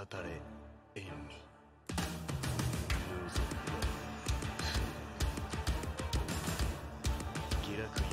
語れ演技気楽に。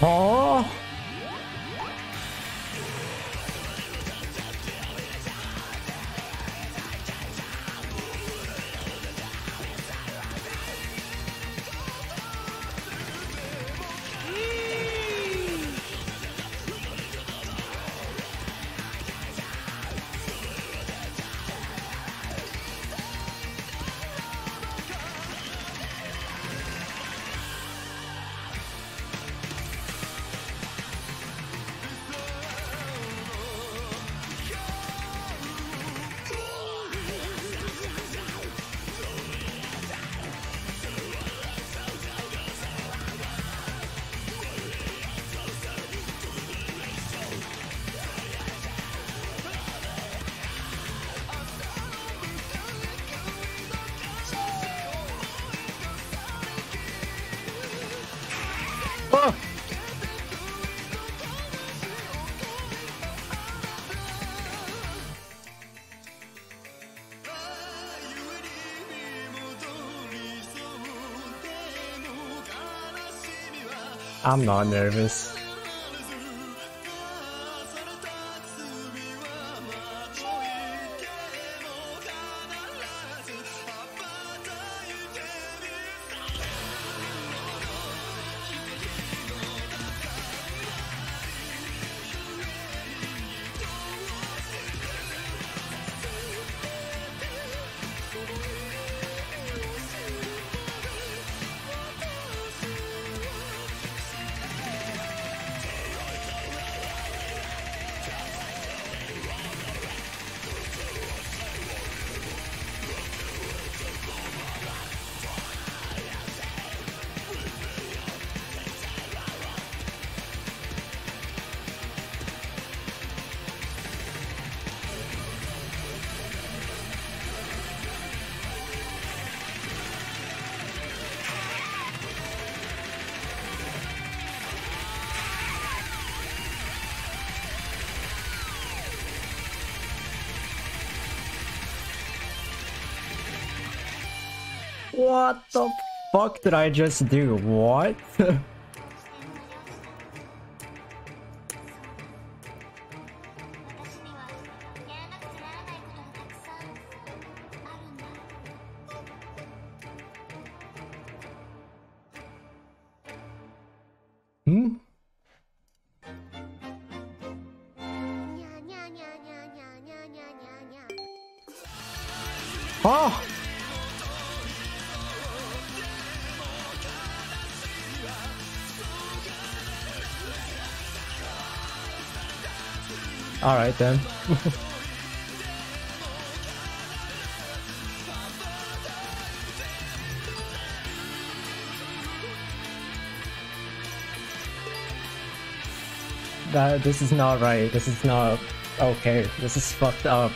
哦。I'm not nervous. What the fuck did I just do? What? 私に hmm? oh! Alright then. that this is not right. This is not okay. This is fucked up.